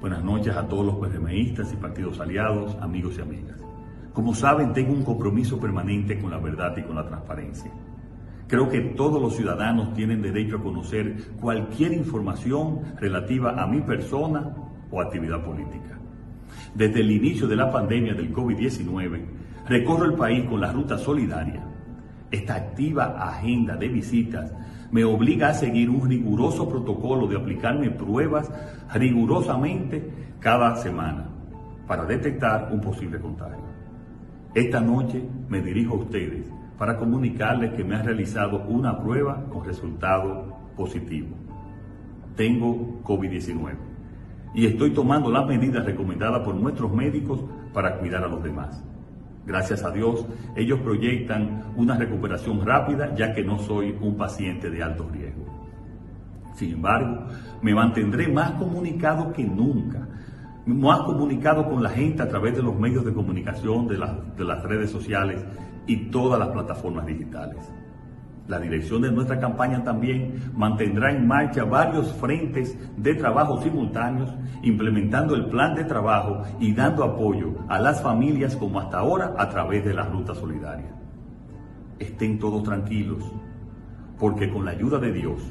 Buenas noches a todos los PRMistas y partidos aliados, amigos y amigas. Como saben, tengo un compromiso permanente con la verdad y con la transparencia. Creo que todos los ciudadanos tienen derecho a conocer cualquier información relativa a mi persona o actividad política. Desde el inicio de la pandemia del COVID-19, recorro el país con la ruta solidaria. Esta activa agenda de visitas me obliga a seguir un riguroso protocolo de aplicarme pruebas rigurosamente cada semana para detectar un posible contagio. Esta noche me dirijo a ustedes para comunicarles que me han realizado una prueba con resultado positivo. Tengo COVID-19 y estoy tomando las medidas recomendadas por nuestros médicos para cuidar a los demás. Gracias a Dios, ellos proyectan una recuperación rápida ya que no soy un paciente de alto riesgo. Sin embargo, me mantendré más comunicado que nunca, más comunicado con la gente a través de los medios de comunicación, de, las redes sociales y todas las plataformas digitales. La dirección de nuestra campaña también mantendrá en marcha varios frentes de trabajo simultáneos, implementando el plan de trabajo y dando apoyo a las familias como hasta ahora a través de la Ruta Solidaria. Estén todos tranquilos, porque con la ayuda de Dios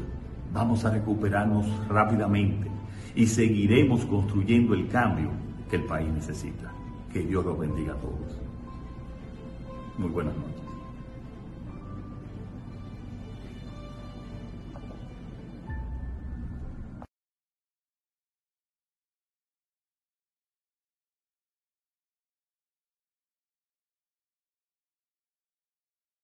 vamos a recuperarnos rápidamente y seguiremos construyendo el cambio que el país necesita. Que Dios los bendiga a todos. Muy buenas noches.